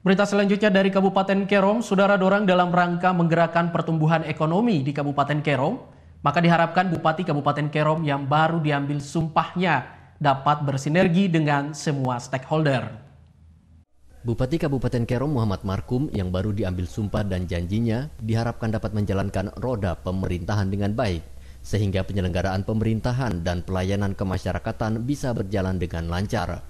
Berita selanjutnya dari Kabupaten Kerom, saudara dorang dalam rangka menggerakkan pertumbuhan ekonomi di Kabupaten Kerom, maka diharapkan Bupati Kabupaten Kerom yang baru diambil sumpahnya dapat bersinergi dengan semua stakeholder. Bupati Kabupaten Kerom Muhammad Markum yang baru diambil sumpah dan janjinya diharapkan dapat menjalankan roda pemerintahan dengan baik, sehingga penyelenggaraan pemerintahan dan pelayanan kemasyarakatan bisa berjalan dengan lancar.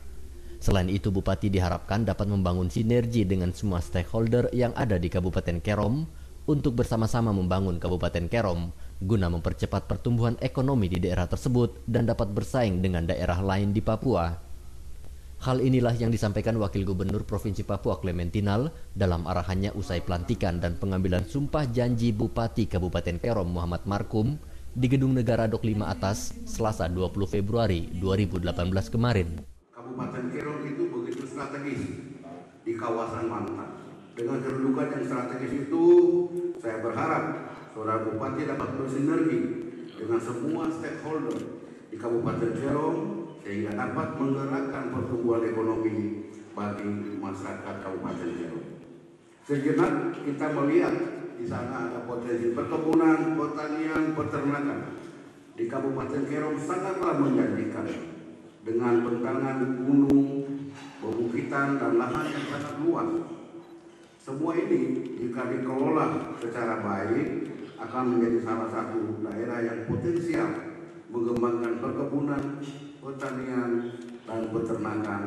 Selain itu, Bupati diharapkan dapat membangun sinergi dengan semua stakeholder yang ada di Kabupaten Kerom untuk bersama-sama membangun Kabupaten Kerom guna mempercepat pertumbuhan ekonomi di daerah tersebut dan dapat bersaing dengan daerah lain di Papua. Hal inilah yang disampaikan Wakil Gubernur Provinsi Papua Clementinal dalam arahannya usai pelantikan dan pengambilan sumpah janji Bupati Kabupaten Kerom Muhammad Markum di Gedung Negara Dok 5 Atas Selasa 20 Februari 2018 kemarin. Strategis di kawasan Mantan. Dengan kedudukan yang strategis itu, saya berharap Saudara Bupati dapat bersinergi dengan semua stakeholder di Kabupaten Kerom sehingga dapat menggerakkan pertumbuhan ekonomi bagi masyarakat Kabupaten Kerom. Sejenak kita melihat di sana ada potensi perkebunan, pertanian, peternakan. Di Kabupaten Kerom sangatlah menjanjikan dengan bentangan gunung, pebukitan, dan lahan yang sangat luas. Semua ini jika dikelola secara baik akan menjadi salah satu daerah yang potensial mengembangkan perkebunan, pertanian, dan peternakan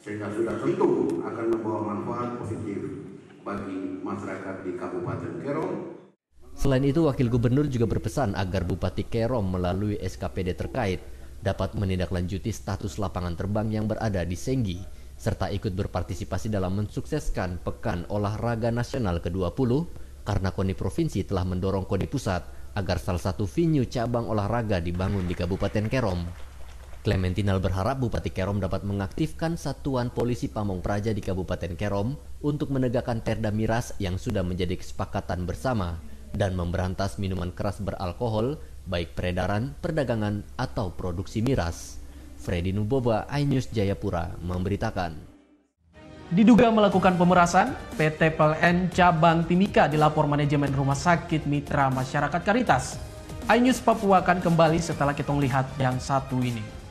sehingga sudah tentu akan membawa manfaat positif bagi masyarakat di Kabupaten Kerom. Selain itu, Wakil Gubernur juga berpesan agar Bupati Kerom melalui SKPD terkait dapat menindaklanjuti status lapangan terbang yang berada di Senggi, serta ikut berpartisipasi dalam mensukseskan Pekan Olahraga Nasional ke-20 karena KONI Provinsi telah mendorong KONI Pusat agar salah satu venue cabang olahraga dibangun di Kabupaten Kerom. Clementinal berharap Bupati Kerom dapat mengaktifkan Satuan Polisi Pamong Praja di Kabupaten Kerom untuk menegakkan perda miras yang sudah menjadi kesepakatan bersama dan memberantas minuman keras beralkohol baik peredaran, perdagangan, atau produksi miras. Freddy Nuboba, iNews Jayapura, memberitakan. Diduga melakukan pemerasan, PT PLN Cabang Timika dilapor manajemen Rumah Sakit Mitra Masyarakat Karitas. iNews Papua akan kembali setelah kita lihat yang satu ini.